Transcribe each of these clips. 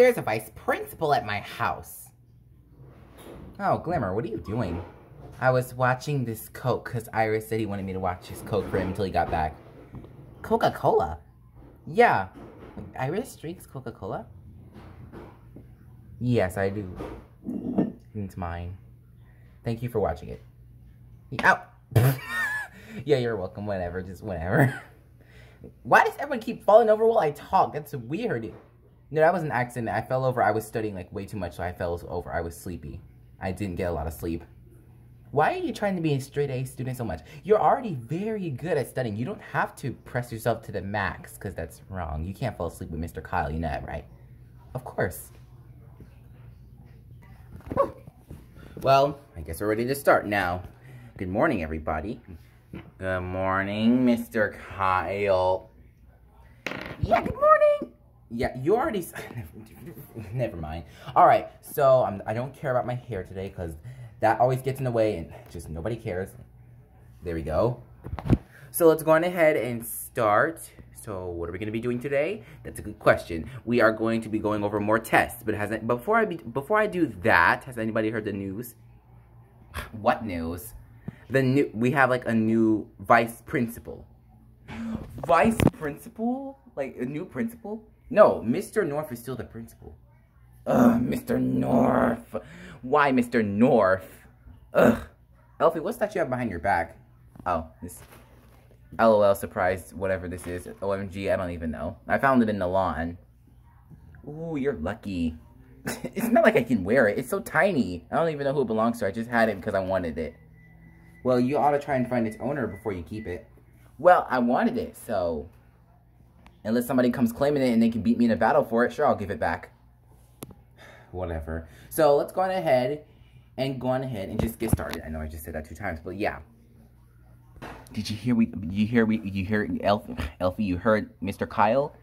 There's a vice principal at my house. Oh, Glimmer, what are you doing? I was watching this Coke because Iris said he wanted me to watch his Coke for him until he got back. Coca-Cola? Yeah. Iris drinks Coca-Cola? Yes, I do. It's mine. Thank you for watching it. Ow! yeah, you're welcome. Whatever. Just whatever. Why does everyone keep falling over while I talk? That's weird. No, that was an accident. I fell over. I was studying like way too much, so I fell over. I was sleepy. I didn't get a lot of sleep. Why are you trying to be a straight A student so much? You're already very good at studying. You don't have to press yourself to the max, because that's wrong. You can't fall asleep with Mr. Kyle, you know that, right? Of course. Well, I guess we're ready to start now. Good morning, everybody. Good morning, Mr. Kyle. Yeah, good morning. Yeah, you already... Never mind. All right, so I'm, I don't care about my hair today because that always gets in the way and just nobody cares. There we go. So let's go on ahead and start. So what are we going to be doing today? That's a good question. We are going to be going over more tests, but hasn't before I be, before I do that, has anybody heard the news? What news? The new we have like a new vice principal. Vice principal? Like a new principal? No, Mr. North is still the principal. Ugh, Mr. North. Why, Mr. North? Ugh. Elfie, what's that you have behind your back? Oh, this LOL surprise, whatever this is. OMG, I don't even know. I found it in the lawn. Ooh, you're lucky. it's not like I can wear it. It's so tiny. I don't even know who it belongs to. I just had it because I wanted it. Well, you ought to try and find its owner before you keep it. Well, I wanted it, so... Unless somebody comes claiming it and they can beat me in a battle for it, sure, I'll give it back. Whatever. So, let's go on ahead and go on ahead and just get started. I know I just said that two times, but yeah. Did you hear we you hear we you hear Elf, Elfie, you heard Mr. Kyle?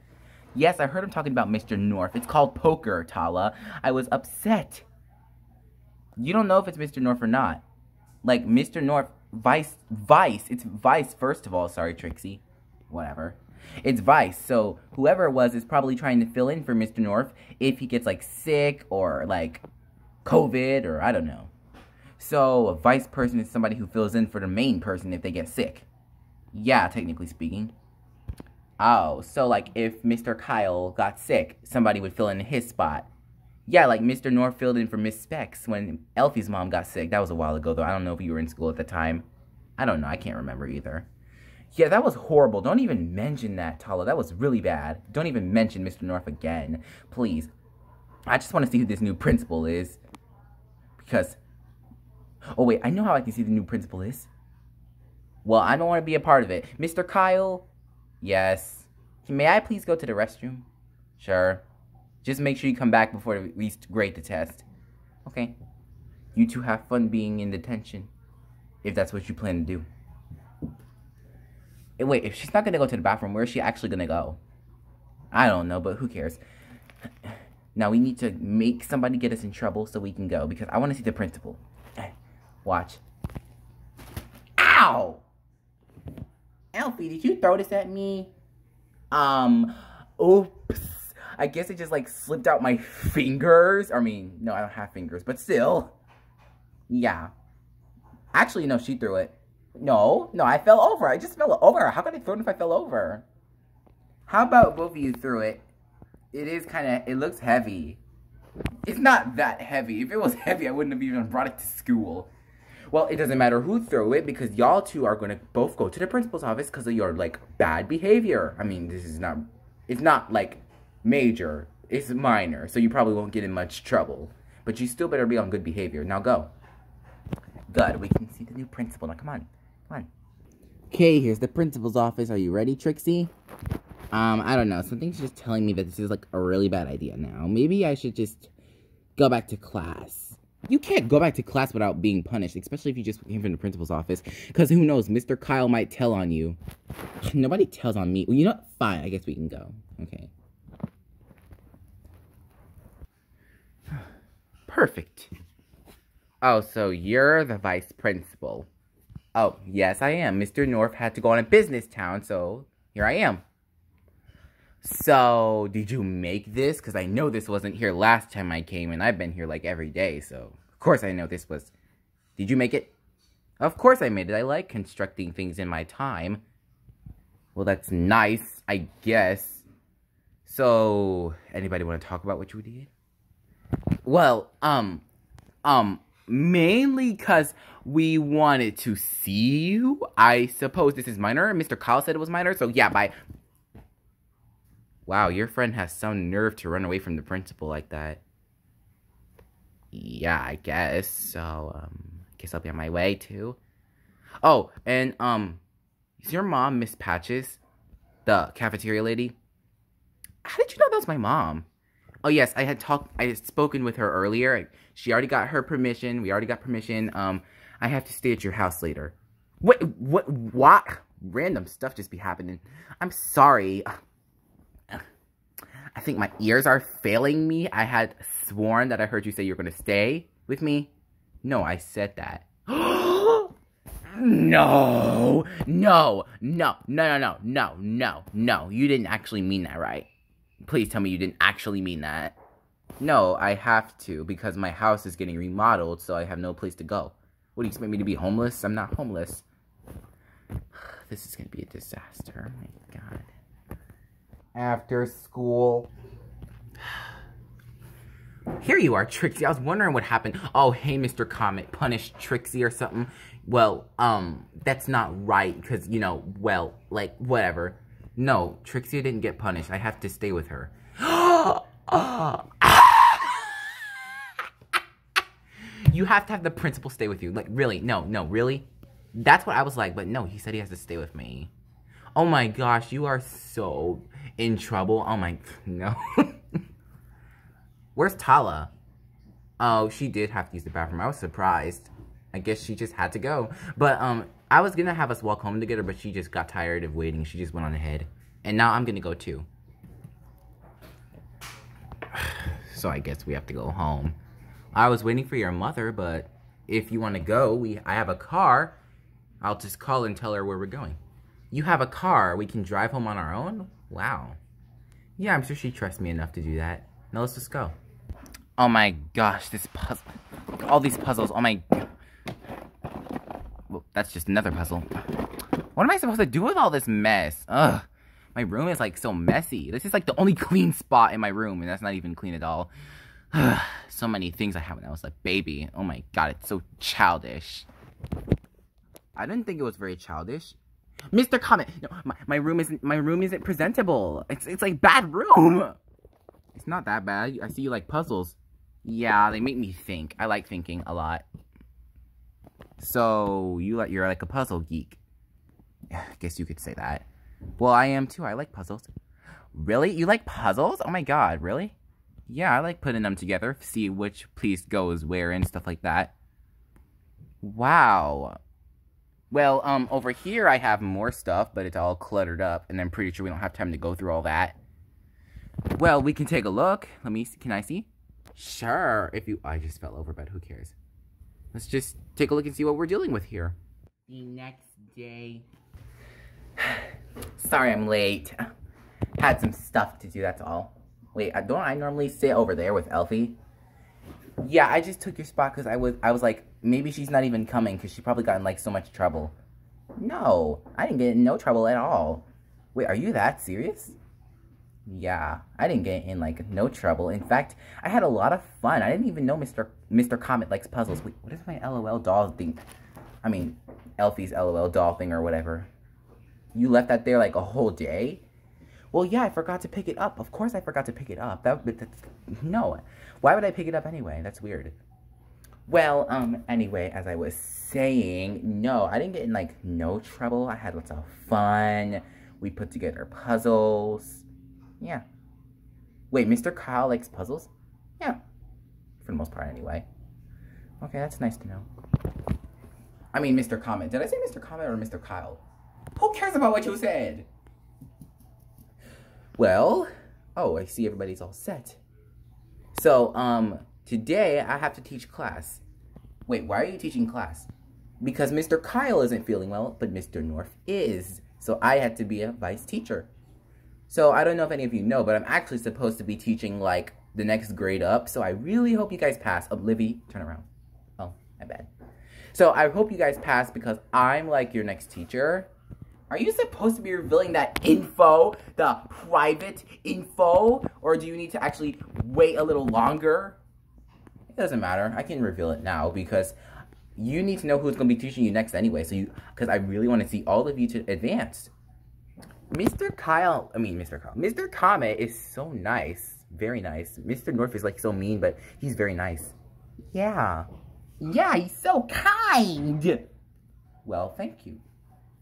Yes, I heard him talking about Mr. North. It's called poker, Tala. I was upset. You don't know if it's Mr. North or not. Like Mr. North Vice Vice. It's Vice first of all, sorry Trixie. Whatever. It's Vice. So whoever it was is probably trying to fill in for Mr. North if he gets like sick or like COVID or I don't know. So a vice person is somebody who fills in for the main person if they get sick. Yeah, technically speaking. Oh, so like if Mr. Kyle got sick, somebody would fill in his spot. Yeah, like Mr. North filled in for Miss Specs when Elfie's mom got sick. That was a while ago, though. I don't know if you were in school at the time. I don't know. I can't remember either. Yeah, that was horrible. Don't even mention that, Tala. That was really bad. Don't even mention Mr. North again. Please. I just want to see who this new principal is. Because Oh, wait, I know how I can see the new principal is. Well, I don't want to be a part of it. Mr. Kyle? Yes. May I please go to the restroom? Sure. Just make sure you come back before we grade the test. Okay. You two have fun being in detention. If that's what you plan to do. Hey, wait, if she's not to go to the bathroom, where is she actually to go? I don't know, but who cares? Now we need to make somebody get us in trouble so we can go because I want to see the principal. Watch. Ow! Alfie, did you throw this at me? Um, oops. I guess it just like slipped out my fingers. I mean, no, I don't have fingers, but still. Yeah. Actually, no, she threw it. No, no, I fell over. I just fell over. How could I throw it if I fell over? How about both of you threw it? It is kind of, it looks heavy. It's not that heavy. If it was heavy, I wouldn't have even brought it to school. Well, it doesn't matter who threw it because y'all two are going to both go to the principal's office because of your, like, bad behavior. I mean, this is not, it's not, like, major. It's minor, so you probably won't get in much trouble. But you still better be on good behavior. Now go. Good, we can see the new principal. Now, come on. Okay, here's the principal's office. Are you ready, Trixie? Um, I don't know. Something's just telling me that this is, like, a really bad idea now. Maybe I should just go back to class. You can't go back to class without being punished, especially if you just came from the principal's office. Because who knows, Mr. Kyle might tell on you. Nobody tells on me. Well, you know what? Fine, I guess we can go. Okay. Perfect. Oh, so you're the vice principal. Oh, yes, I am. Mr. North had to go on a business town, so here I am. So, did you make this? Because I know this wasn't here last time I came, and I've been here like every day, so of course I know this was. Did you make it? Of course I made it. I like constructing things in my time. Well, that's nice, I guess. So, anybody want to talk about what you did? Well, um, um, mainly because we wanted to see you. I suppose this is minor. Mr. Kyle said it was minor, so yeah, bye. Wow, your friend has some nerve to run away from the principal like that. Yeah, I guess. So, um, I guess I'll be on my way too. Oh, and, um, is your mom Miss Patches? The cafeteria lady? How did you know that was my mom? Oh, yes, I had talked, I had spoken with her earlier. She already got her permission. We already got permission. Um, I have to stay at your house later. What, what, what? Random stuff just be happening. I'm sorry. I think my ears are failing me. I had sworn that I heard you say you're going to stay with me. No, I said that. no, no, no, no, no, no, no, no, no. You didn't actually mean that, right? Please tell me you didn't actually mean that. No, I have to because my house is getting remodeled, so I have no place to go. What do you expect me to be homeless? I'm not homeless. This is to be a disaster. Oh my god after school. Here you are, Trixie. I was wondering what happened. Oh, hey, Mr. Comet, punished Trixie or something. Well, um, that's not right, because, you know, well, like, whatever. No, Trixie didn't get punished. I have to stay with her. you have to have the principal stay with you. Like, really? No, no, really? That's what I was like, but no, he said he has to stay with me. Oh my gosh, you are so in trouble. Oh my, no. Where's Tala? Oh, she did have to use the bathroom. I was surprised. I guess she just had to go. But, um, I was gonna have us walk home together, but she just got tired of waiting. She just went on ahead. And now I'm gonna go too. so I guess we have to go home. I was waiting for your mother, but if you want to go, we I have a car. I'll just call and tell her where we're going. You have a car. We can drive home on our own? Wow. Yeah, I'm sure she trusts me enough to do that. Now let's just go. Oh my gosh, this puzzle. All these puzzles. Oh my... Well, that's just another puzzle. What am I supposed to do with all this mess? Ugh. My room is like so messy. This is like the only clean spot in my room, and that's not even clean at all. so many things I had when I was a baby. Oh my god, it's so childish. I didn't think it was very childish. Mr. Comet, no, my, my room isn't my room isn't presentable. It's it's like bad room. It's not that bad. I see you like puzzles. Yeah, they make me think. I like thinking a lot. So you like you're like a puzzle geek. I guess you could say that. Well, I am too. I like puzzles. Really? You like puzzles? Oh my god, really? Yeah, I like putting them together, see which piece goes where and stuff like that. Wow. Well, um, over here I have more stuff, but it's all cluttered up, and I'm pretty sure we don't have time to go through all that. Well, we can take a look. Let me, see. can I see? Sure, if you, I just fell over, but who cares? Let's just take a look and see what we're dealing with here. The next day. Sorry I'm late. Had some stuff to do, that's all. Wait, uh, don't I normally sit over there with Elfie? Yeah, I just took your spot because I was, I was like, maybe she's not even coming because she probably got in like so much trouble. No, I didn't get in no trouble at all. Wait, are you that serious? Yeah, I didn't get in like no trouble. In fact, I had a lot of fun. I didn't even know Mr. Mr. Comet likes puzzles. Wait, what is my LOL doll thing? I mean, Elfie's LOL doll thing or whatever. You left that there like a whole day? Well, yeah, I forgot to pick it up. Of course I forgot to pick it up. That, that's, no. Why would I pick it up anyway? That's weird. Well, um, anyway, as I was saying, no, I didn't get in, like, no trouble. I had lots of fun. We put together puzzles. Yeah. Wait, Mr. Kyle likes puzzles? Yeah. For the most part, anyway. Okay, that's nice to know. I mean, Mr. Comet. Did I say Mr. Comet or Mr. Kyle? Who cares about what you said? Well, oh, I see everybody's all set. So, um, Today, I have to teach class. Wait, why are you teaching class? Because Mr. Kyle isn't feeling well, but Mr. North is. So I had to be a vice teacher. So I don't know if any of you know, but I'm actually supposed to be teaching like the next grade up. So I really hope you guys pass. Oh, Livy, turn around. Oh, my bad. So I hope you guys pass because I'm like your next teacher. Are you supposed to be revealing that info, the private info? Or do you need to actually wait a little longer? It doesn't matter. I can reveal it now because you need to know who's going to be teaching you next anyway. So you, because I really want to see all of you to advance. Mr. Kyle, I mean, Mr. Kyle, Mr. Comet is so nice. Very nice. Mr. North is like so mean, but he's very nice. Yeah. Yeah, he's so kind. Well, thank you.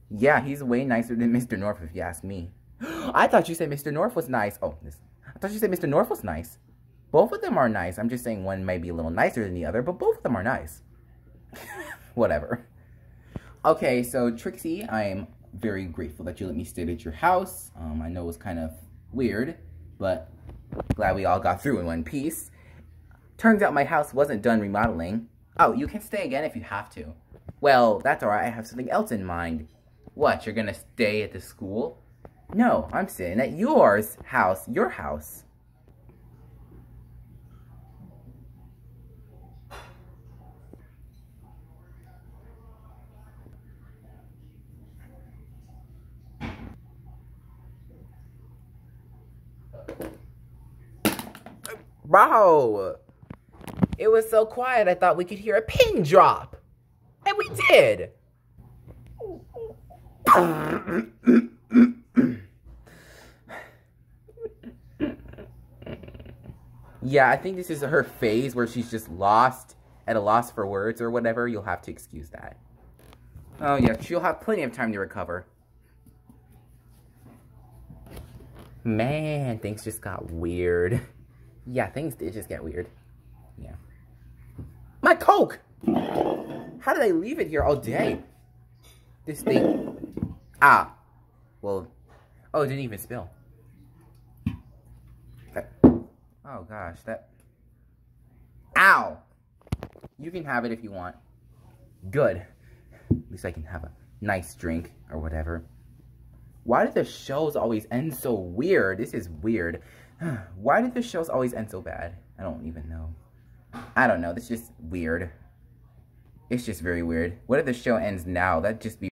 Yeah, he's way nicer than Mr. North, if you ask me. I thought you said Mr. North was nice. Oh, I thought you said Mr. North was nice. Both of them are nice. I'm just saying one may be a little nicer than the other, but both of them are nice. Whatever. Okay, so Trixie, I'm very grateful that you let me stay at your house. Um, I know it was kind of weird, but glad we all got through in one piece. Turns out my house wasn't done remodeling. Oh, you can stay again if you have to. Well, that's alright, I have something else in mind. What, you're gonna stay at the school? No, I'm staying at yours house, your house. Bro, it was so quiet I thought we could hear a pin drop. And we did. yeah, I think this is her phase where she's just lost at a loss for words or whatever. You'll have to excuse that. Oh yeah, she'll have plenty of time to recover. Man, things just got weird. Yeah, things did just get weird. Yeah. My Coke! How did I leave it here all day? This thing. Ah. Well. Oh, it didn't even spill. Oh gosh, that. Ow! You can have it if you want. Good. At least I can have a nice drink or whatever. Why do the shows always end so weird? This is weird. Why do the shows always end so bad? I don't even know. I don't know. This is just weird. It's just very weird. What if the show ends now? That'd just be